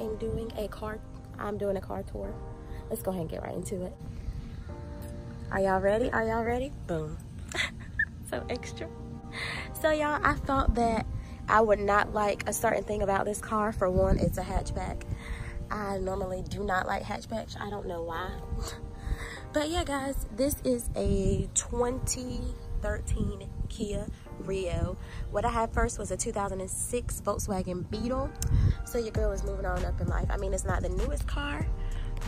am doing a car, I'm doing a car tour. Let's go ahead and get right into it. Are y'all ready? Are y'all ready? Boom. so extra. So y'all, I thought that I would not like a certain thing about this car. For one, it's a hatchback. I normally do not like hatchbacks. I don't know why. but yeah, guys, this is a 2013 Kia Rio. What I had first was a 2006 Volkswagen Beetle. So your girl is moving on up in life. I mean, it's not the newest car,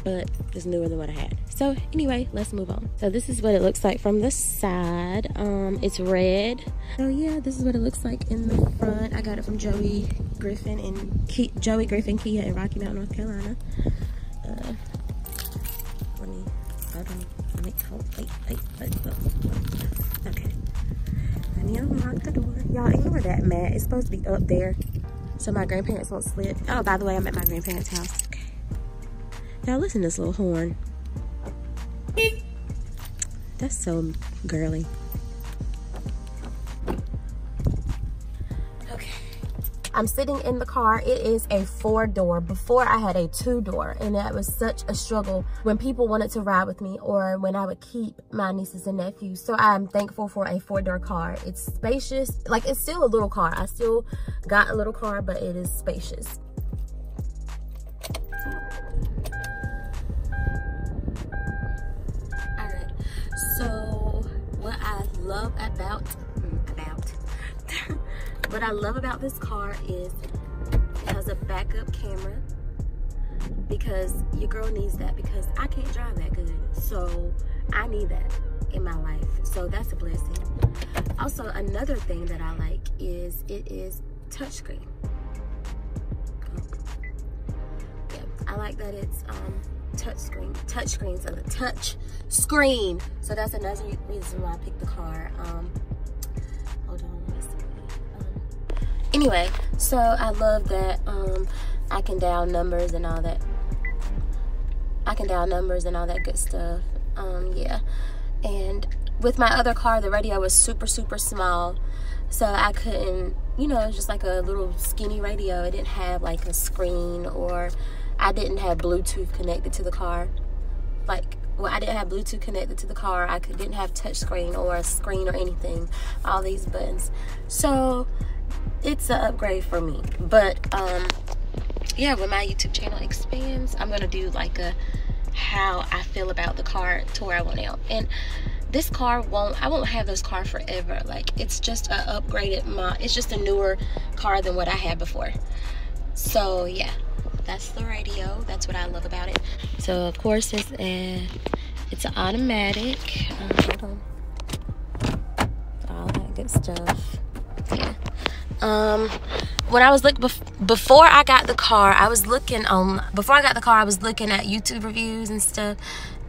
but it's newer than what I had. So anyway, let's move on. So this is what it looks like from the side. Um, it's red. So yeah, this is what it looks like in the front. I got it from Joey Griffin and Joey Griffin Kia in Rocky Mount, North Carolina. Uh, let me, me, hold, oh, wait, wait, wait, wait. Okay. Let me unlock the door. Y'all ignore that mat. It's supposed to be up there so my grandparents won't slip. Oh, by the way, I'm at my grandparents' house. Okay. Y'all listen to this little horn. That's so girly. I'm sitting in the car. It is a four door. Before I had a two door and that was such a struggle when people wanted to ride with me or when I would keep my nieces and nephews. So I'm thankful for a four door car. It's spacious. Like it's still a little car. I still got a little car, but it is spacious. All right. So what I love about about what I love about this car is it has a backup camera because your girl needs that because I can't drive that good. So I need that in my life. So that's a blessing. Also, another thing that I like is it is touchscreen. Yeah, I like that it's um, touch screen, touch so the touch screen. So that's another reason why I picked the car. Um, anyway, so I love that um, I can dial numbers and all that. I can dial numbers and all that good stuff. Um, yeah, and with my other car, the radio was super, super small. So I couldn't, you know, it was just like a little skinny radio. It didn't have like a screen or I didn't have Bluetooth connected to the car. Like, well, I didn't have Bluetooth connected to the car. I could, didn't have touchscreen or a screen or anything. All these buttons. So, it's an upgrade for me. But, um, yeah, when my YouTube channel expands, I'm to do like a how I feel about the car to where I want now. And this car won't, I won't have this car forever. Like, it's just a upgraded, my, it's just a newer car than what I had before. So, yeah that's the radio that's what i love about it so of course it's a it's an automatic uh, on all that good stuff yeah um when i was looking bef before i got the car i was looking on before i got the car i was looking at youtube reviews and stuff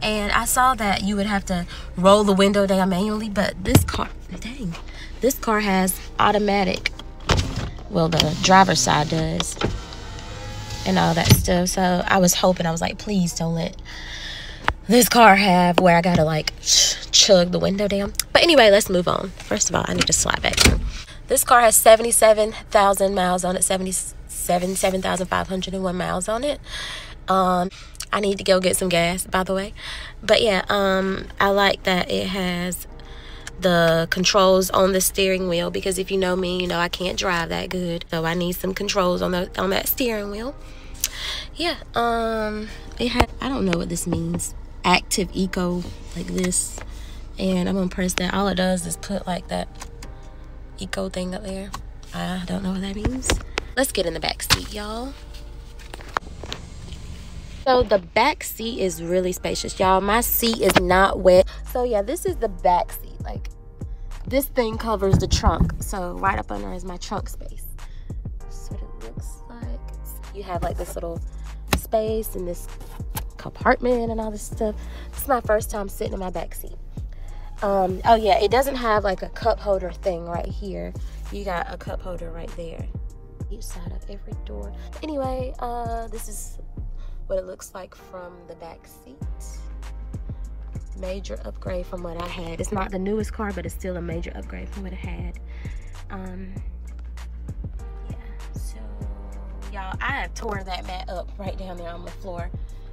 and i saw that you would have to roll the window down manually but this car dang this car has automatic well the driver's side does and all that stuff. So I was hoping, I was like, please don't let this car have where I gotta like chug the window down. But anyway, let's move on. First of all, I need to slide back. This car has 77,000 miles on it, 77, 7,501 miles on it. Um, I need to go get some gas, by the way. But yeah, um, I like that it has the controls on the steering wheel because if you know me, you know I can't drive that good. So I need some controls on the on that steering wheel. Yeah, um it had I don't know what this means. Active eco like this. And I'm gonna press that. All it does is put like that eco thing up there. I don't know what that means. Let's get in the back seat, y'all. So the back seat is really spacious, y'all. My seat is not wet. So yeah, this is the back seat like this thing covers the trunk so right up under is my trunk space that's what it looks like you have like this little space and this compartment and all this stuff this is my first time sitting in my back seat um oh yeah it doesn't have like a cup holder thing right here you got a cup holder right there each side of every door anyway uh this is what it looks like from the back seat major upgrade from what I had. It's not the newest car, but it's still a major upgrade from what I had. Um, yeah, so y'all, I have tore that mat up right down there on the floor.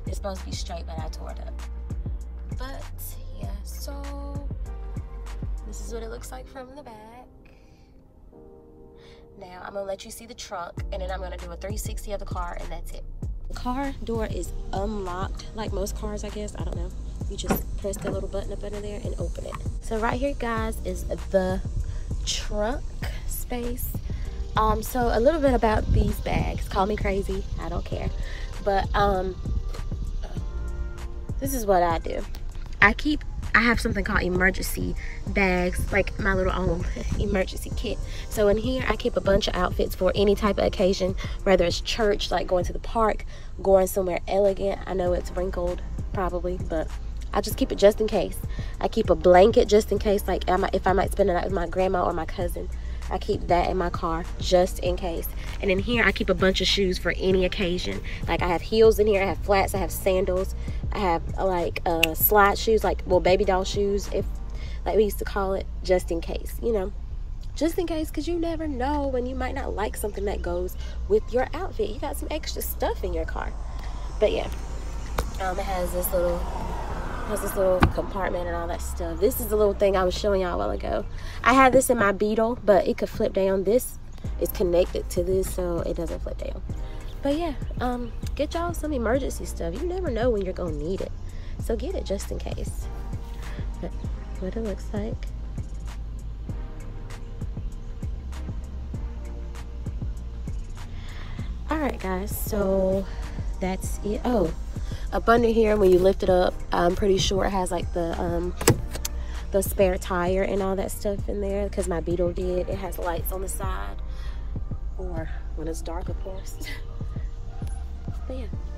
It's supposed to be straight, but I tore it up. But yeah, so this is what it looks like from the back. Now I'm gonna let you see the trunk and then I'm gonna do a 360 of the car and that's it. Car door is unlocked like most cars, I guess. I don't know. You just press the little button up under there and open it. So right here, guys, is the trunk space. Um, so a little bit about these bags. Call me crazy, I don't care. But um, this is what I do. I keep I have something called emergency bags, like my little own emergency kit. So in here, I keep a bunch of outfits for any type of occasion, whether it's church, like going to the park, going somewhere elegant. I know it's wrinkled, probably, but I just keep it just in case. I keep a blanket just in case, like if I might spend the night with my grandma or my cousin. I keep that in my car just in case. And in here, I keep a bunch of shoes for any occasion. Like I have heels in here, I have flats, I have sandals, I have like uh, slide shoes, like well baby doll shoes, if like we used to call it, just in case, you know. Just in case, because you never know when you might not like something that goes with your outfit. You got some extra stuff in your car. But yeah, um, it has this little has this little compartment and all that stuff. This is the little thing I was showing y'all a while ago. I had this in my Beetle, but it could flip down. This is connected to this, so it doesn't flip down but yeah um get y'all some emergency stuff. You never know when you're gonna need it. So get it just in case. But what it looks like. All right guys so that's it. Oh up under here when you lift it up i'm pretty sure it has like the um the spare tire and all that stuff in there because my beetle did. It has lights on the side. Or when it's dark of course yeah